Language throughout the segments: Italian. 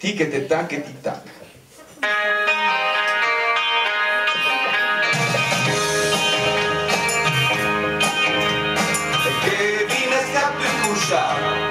tic e tac e tic tac. E che vi ne scappi in cusciano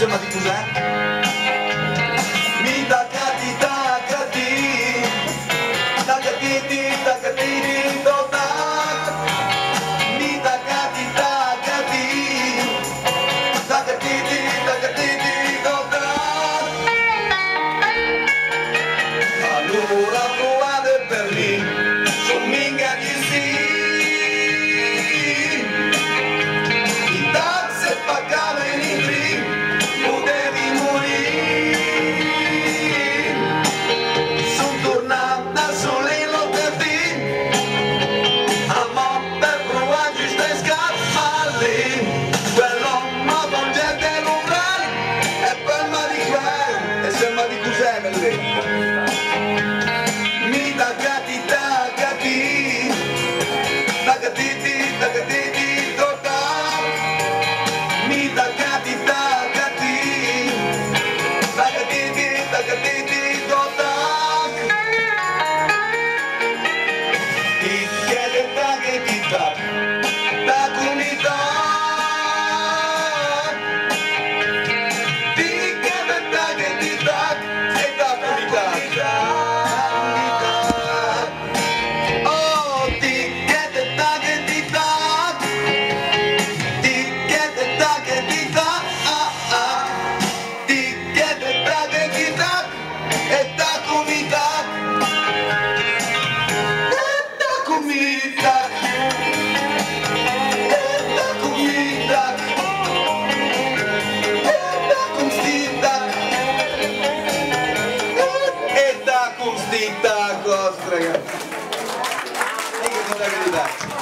I'm a Monsieur Matipouzard. ferma di Cusemelli. Mi da gatti, da gatti. Da gatti, da gatti. tic tac, ostra, ragazzi. E che cosa che